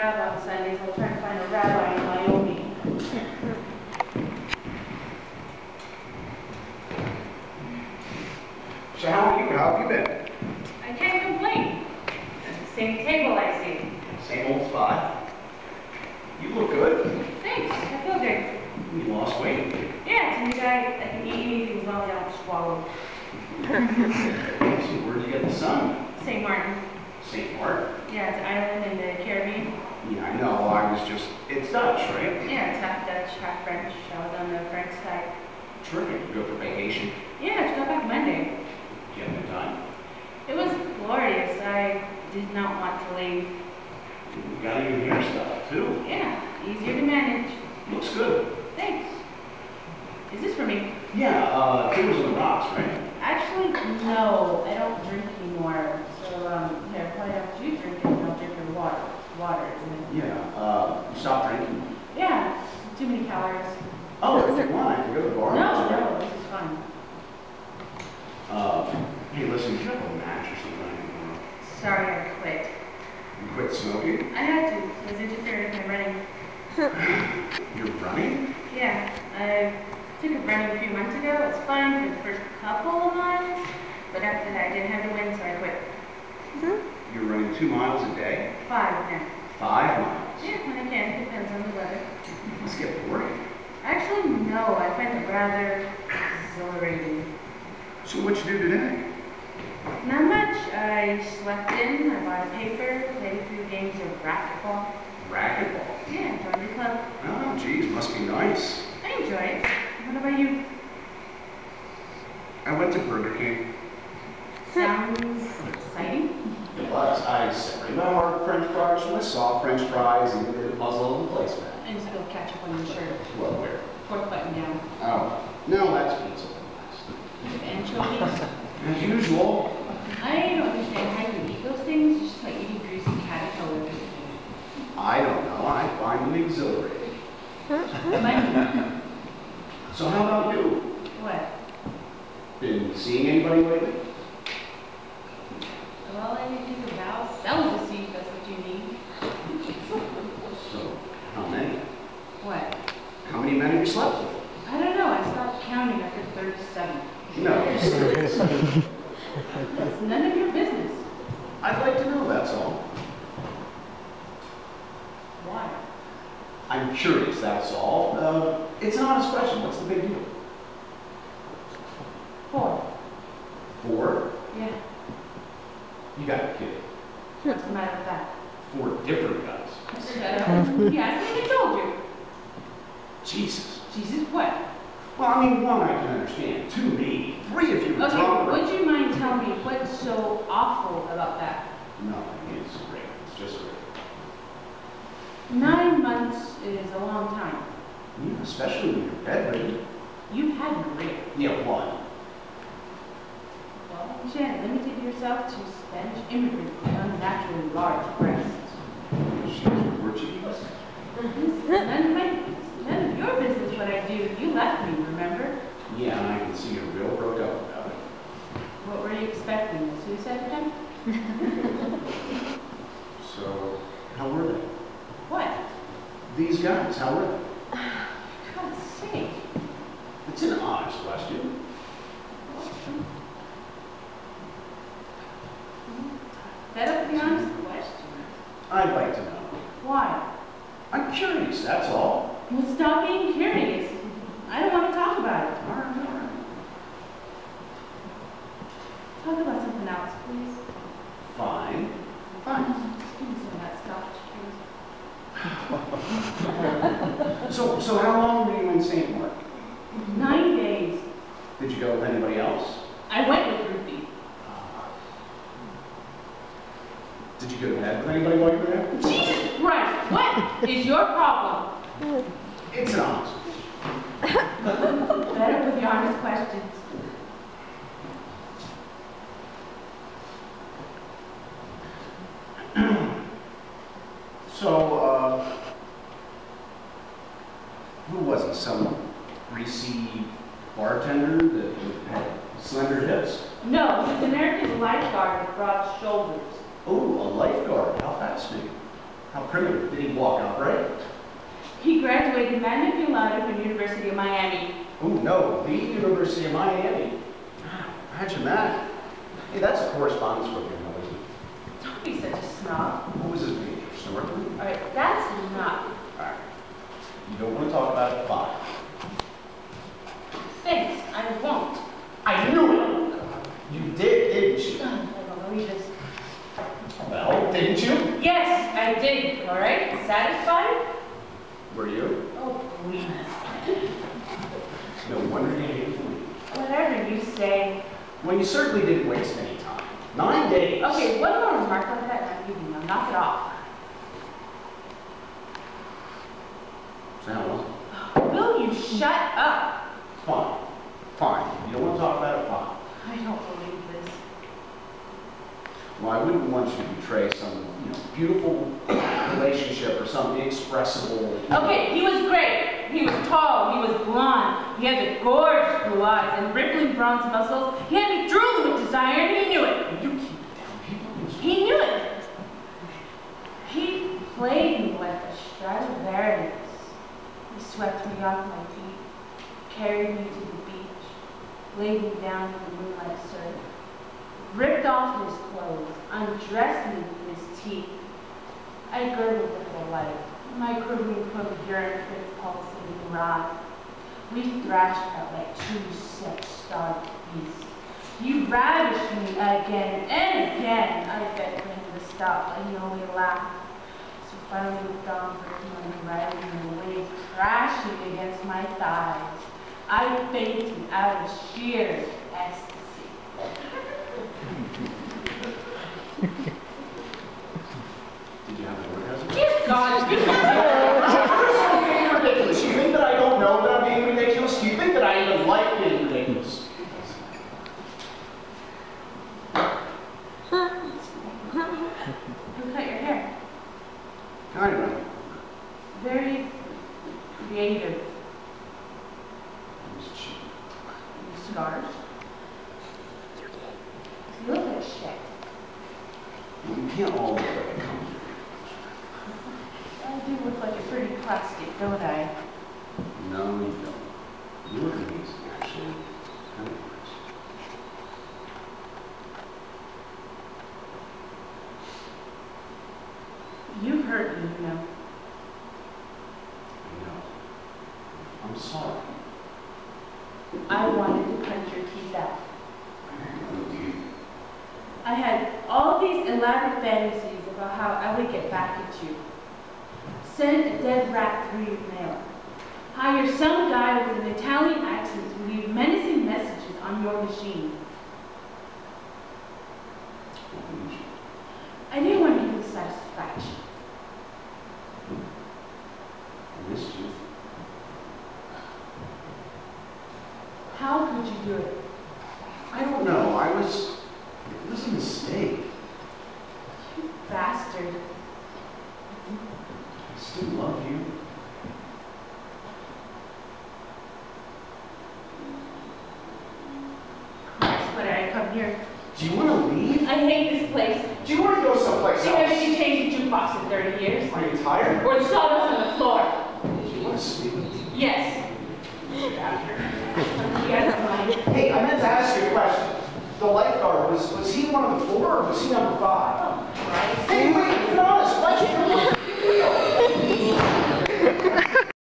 try and find a cab on Sundays. I'll try and find a rabbi in Wyoming. So how are you? How have you been? I can't complain. Same table I see. Same old spot. You look good. Thanks, I feel good. You lost weight. Yeah, it's a new guy. I can eat anything as long as I don't swallow. So where'd you get the sun? St. Martin. St. Martin. Yeah, it's an island in the Caribbean. Yeah, I know. I was just, it's Dutch, right? Yeah, it's half Dutch, half French. I was on the French side. Terrific. You go for vacation. Yeah, I just got back Monday. Do you have good time? It was glorious. I did not want to leave. You got your hairstyle too. Yeah, easier to manage. Looks good. Thanks. Is this for me? Yeah, uh, it was on the rocks, right? Actually, no, I don't drink anymore. So, um, here, probably after you drink it, I'll drink your water. Water, isn't it? Yeah, uh, you stopped drinking. Yeah, too many calories. Oh, if you want, I can go to the bar. No, no, this is fun. Uh, hey, listen, you have a match or something anymore? Sorry, I quit. You quit smoking? I had to. It was interfering with my running. You're running? Yeah, I took up running a few months ago. It's fun for the first couple of months, but after that I didn't have the wind, so I quit. You're running two miles a day? Five now. Five miles? Yeah, when I can. Depends on the weather. You must get boring. Actually, no. I find it rather exhilarating. So what'd you do today? Not much. I slept in. I bought a paper. Played a few games of racquetball. Racquetball. Yeah, joined the club. Oh, geez, must be nice. I enjoy it. What about you? I went to Burger King. Sounds exciting. It was. I separated my hard French fries from my soft French fries, even did a puzzle and placement. And still catch up on your shirt. Well, where? Fourth button down. Oh, no, that's pizza. Anchovies. As usual. I don't understand how you eat those things. It's just like eating greasy caterpillars. I don't know. I find them exhilarating. So how about you? What? Been seeing anybody lately? Well, I need to vow celibacy if that's what you need. So, how many? What? How many men have you slept with? I don't know. I stopped counting after 37. No. It's none of your business. I'd like to know, that's all. Why? I'm curious, that's all. Uh, it's an honest question. What's the big deal? Four. Four? Yeah. You got a kid. What's the matter with that? Four different guys. Yeah, I think I told you. Jesus. Jesus, what? Well, I mean, one I can understand. Two, me. Three if you were Okay, drunk. would you mind telling me what's so awful about that? No, I it's great. It's just great. Nine months is a long time. Yeah, especially when you're bedridden. You've had Maria. Yeah, one. Well, you shan't limit yourself to Spanish immigrants with unnaturally large breasts. She was Portuguese. None of my, none of your business what I do. You left me, remember? Yeah, and I can see you're real broke up about it. What were you expecting, a suicide attempt? So, how were they? What? These guys, how were they? For God's sake. It's an honest question. Mm-hmm. That up the honest question. I'd like to know. Why? I'm curious, that's all. Well, stop being curious. I don't want to talk about it. All right, all right. Talk about something else, please. Fine. Fine. Just give me some of that scotch, please. So, so how long were you in St. Mark? Nine days. Did you go with anybody else? I went with Ruthie. Did you go to bed with anybody while you were there? Jesus Christ, what is your problem? It's an honest. Better with your honest questions. So, uh, who was it? Someone greasy bartender that had slender hips? No, she's America's lifeguard with broad shoulders. Oh, a lifeguard, how fascinating. How primitive, did he walk upright? He graduated magna cum laude from University of Miami. Oh, no, the University of Miami. Wow, Imagine that. Hey, that's a correspondence program, though, isn't it? Don't be such a snob. What was his major, snorkeling? All right, that's enough. All right. You don't want to talk about it, fine. Thanks, I won't. I knew it! You did, didn't you? Ugh, Let me just. Well, didn't you? Yes, I did. All right, satisfied? Were you? Oh, please. No wonder you hated me. Whatever you say. Well, you certainly didn't waste any time. Nine days. Okay, one more remark like that, and I'm leaving. Now, knock it off. So how it? Will you shut up? Fine. Fine. You don't want to talk about it, fine. I don't believe this. Well, I wouldn't want you to betray some, you know, beautiful relationship or some inexpressible. Okay, he was great. He was tall, he was blonde, he had the gorgeous blue eyes and rippling bronze muscles. He had me drooling with desire and he knew it. You keep it down. People. He knew it. He played me like a Stradivarius. He swept me off my feet, carried me to the beach, laid me down in the moonlight surf, ripped off his clothes, undressed me with his teeth. I gurgled with delight. My quivering quiver yearned for his pulsating rod. We thrashed out like two sex-starved beasts. You ravished me again and again. I begged for him to stop, and he only laughed. So finally with dawn breaking on the horizon and the waves crashing against my thighs, I fainted out of sheer Did you have an orgasm? Dear God, be You're being ridiculous. You think that I don't know that I'm being ridiculous? You think that I even like being ridiculous? Who cut your hair? Kind of. Very creative. It cheap. Scars. You look like shit. Well, you can't all. I do look like a pretty plastic, don't I? No, you don't. You look amazing, actually. Kind of nice. You hurt me, you know. I know. I'm sorry. I wanted to punch your teeth out. I had all these elaborate fantasies about how I would get back at you. Send a dead rat through your mail. Hire some guy with an Italian accent to leave menacing messages on your machine. I didn't want to give you satisfaction. I missed you. How could you do it? I don't know. I was. It was a mistake. You bastard. I still love you. Why did I come here? Do you want to leave? I hate this place. Do you want to go someplace See, haven't you changed the jukebox in 30 years? Are you tired? Or the sawdust on the floor? Do you want to sleep? Yes. Get out of here. You guys are mine. Hey, I meant to ask you a question. The lifeguard, was, was he one of the four or was he number five?